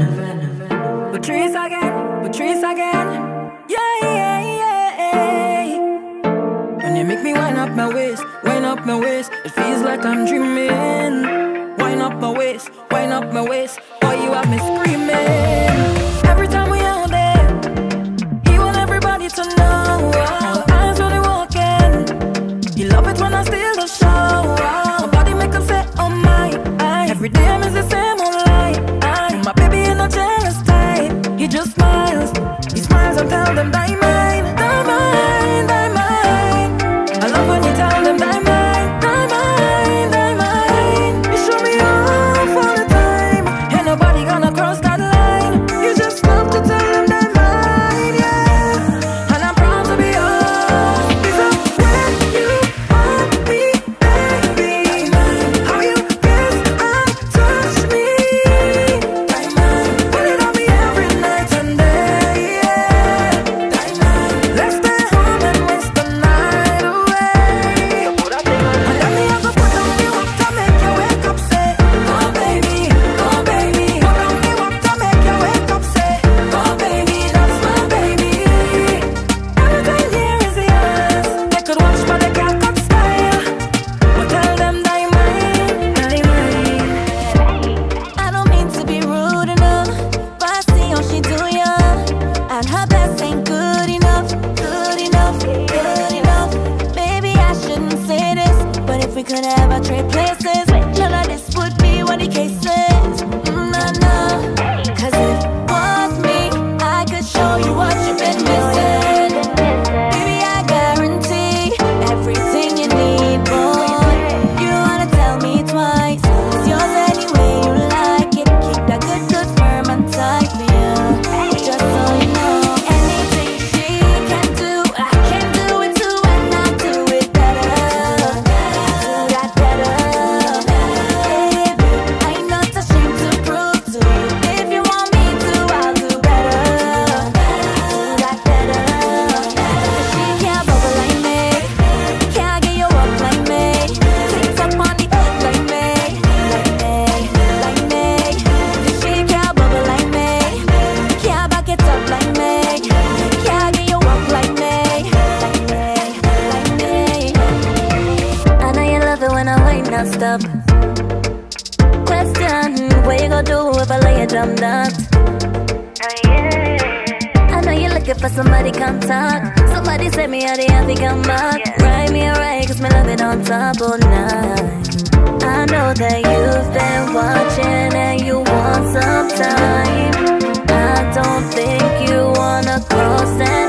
Havana. Patrice again, Patrice again. Yeah, yeah, yeah. When you make me wind up my waist, wind up my waist, it feels like I'm dreaming. Wind up my waist, wind up my waist, boy, you have me screaming. could ever trade places. when I wait, now stop. Question, what you gonna do if I lay you drummed up? Yeah. I know you're looking for somebody, come talk. Somebody send me out the happy come back. Yeah. Me a cause me love it on top all night. I know that you've been watching and you want some time. I don't think you wanna cross that.